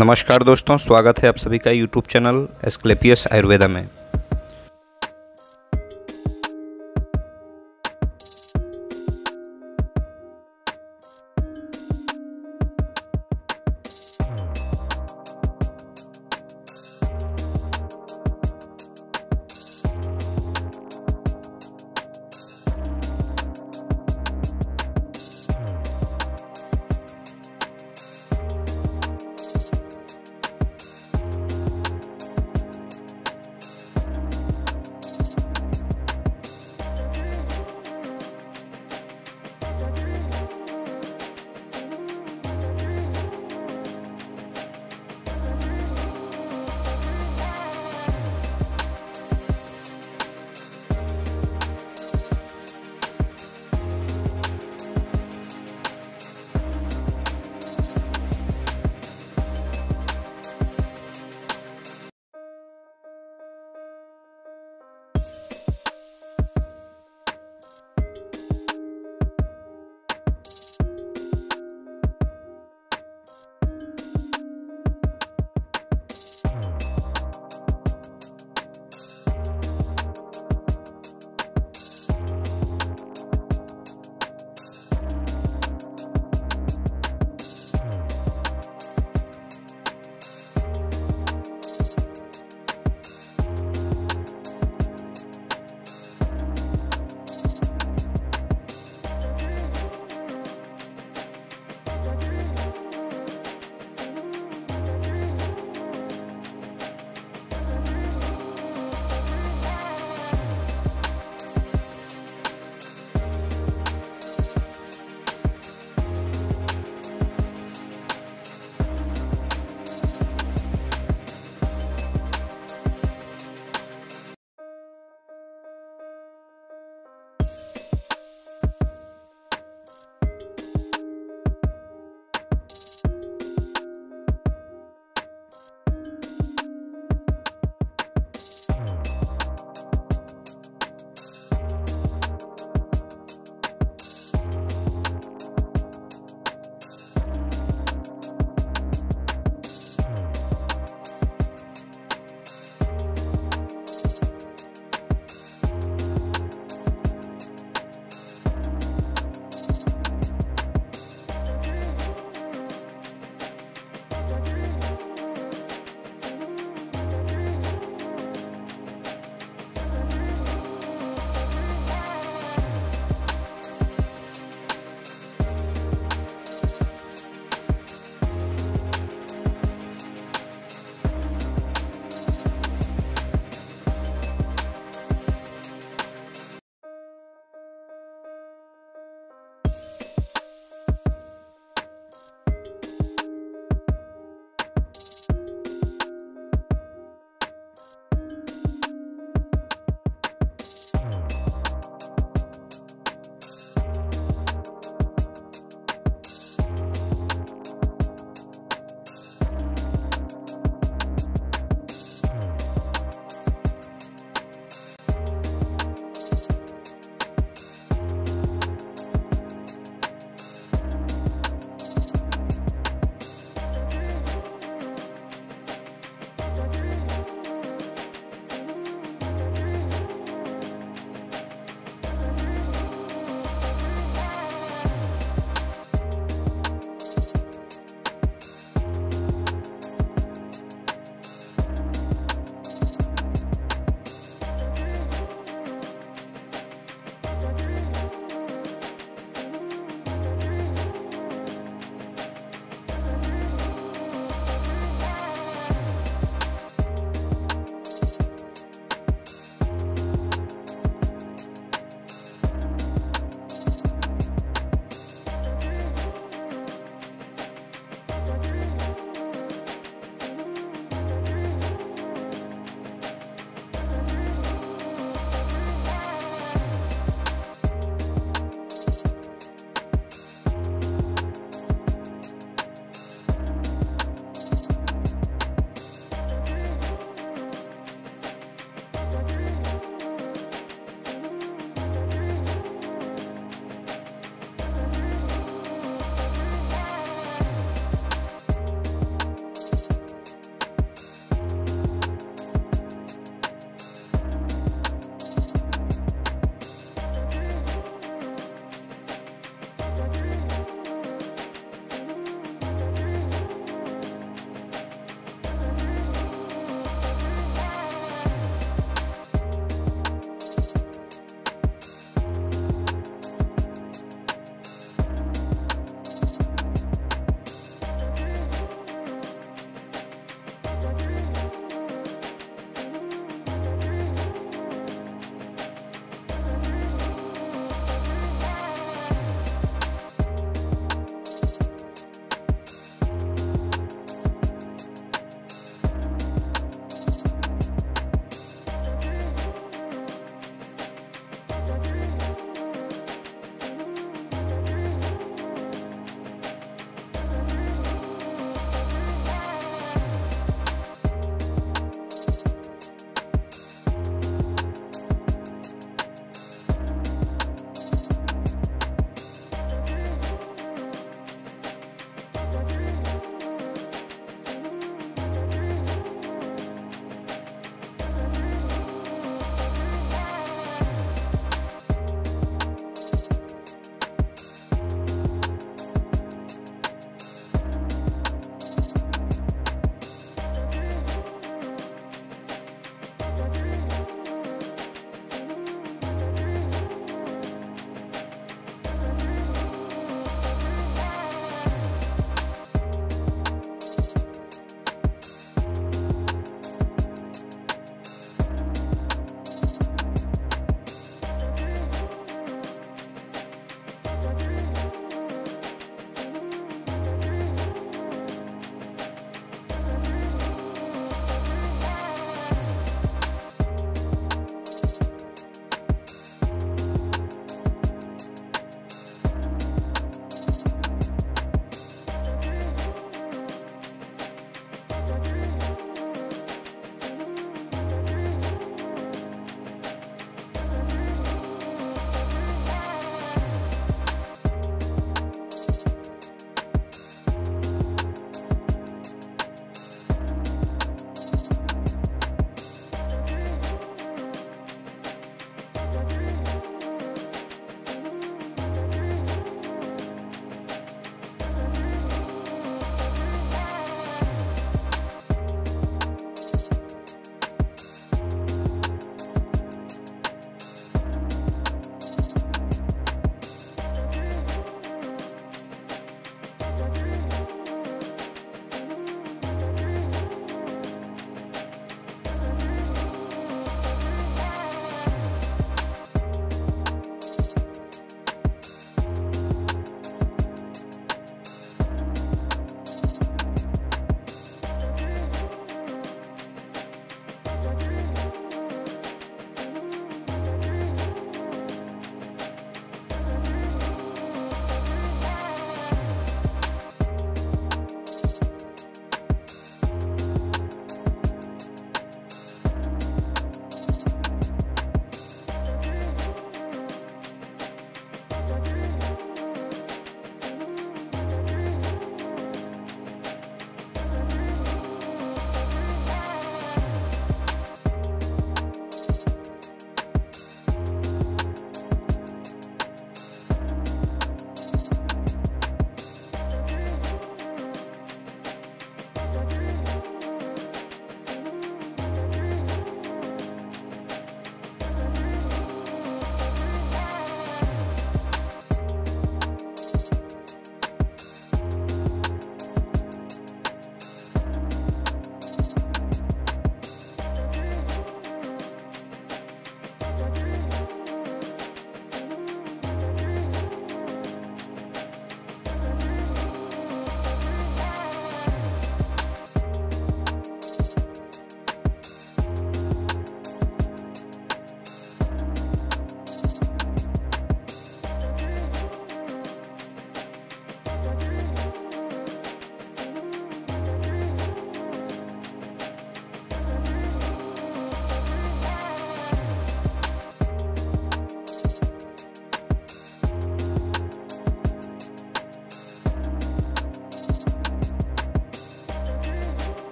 नमस्कार दोस्तों स्वागत है आप सभी का यूट्यूब चैनल एस्क्लेपियस आयुर्वेदा में।